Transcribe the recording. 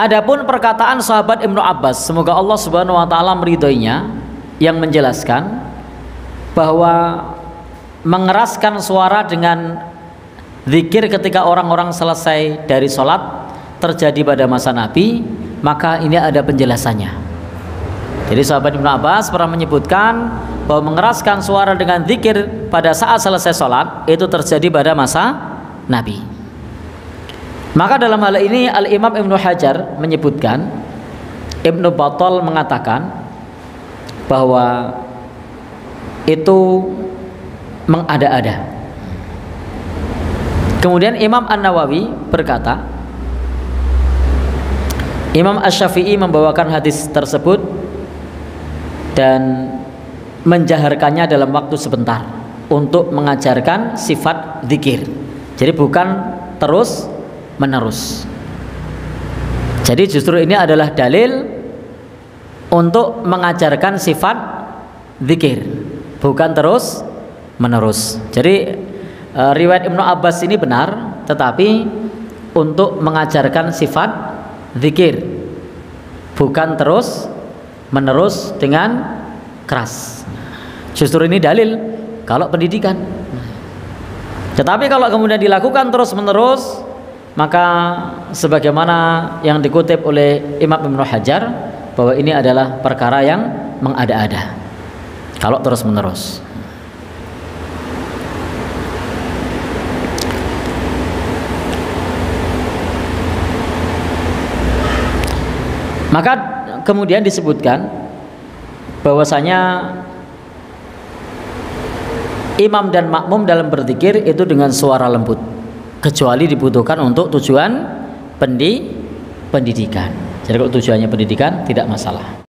Adapun perkataan sahabat Ibnu Abbas, semoga Allah Subhanahu wa taala meridhoinya yang menjelaskan bahwa mengeraskan suara dengan zikir ketika orang-orang selesai dari sholat terjadi pada masa Nabi, maka ini ada penjelasannya. Jadi sahabat Ibnu Abbas pernah menyebutkan bahwa mengeraskan suara dengan zikir pada saat selesai sholat itu terjadi pada masa Nabi. Maka dalam hal ini Al Imam Ibnu Hajar menyebutkan Ibnu Battal mengatakan bahwa itu mengada-ada. Kemudian Imam An Nawawi berkata, Imam Ash-Syafi'i membawakan hadis tersebut dan menjaharkannya dalam waktu sebentar untuk mengajarkan sifat zikir. Jadi bukan terus menerus. Jadi justru ini adalah dalil untuk mengajarkan sifat zikir, bukan terus menerus. Jadi e, riwayat Ibnu Abbas ini benar, tetapi untuk mengajarkan sifat zikir, bukan terus menerus dengan keras. Justru ini dalil kalau pendidikan. Tetapi kalau kemudian dilakukan terus menerus maka sebagaimana yang dikutip oleh Imam Ibnu Hajar bahwa ini adalah perkara yang mengada-ada. Kalau terus menerus maka kemudian disebutkan bahwasanya imam dan makmum dalam berzikir itu dengan suara lembut kecuali dibutuhkan untuk tujuan pendi pendidikan. Jadi kalau tujuannya pendidikan tidak masalah.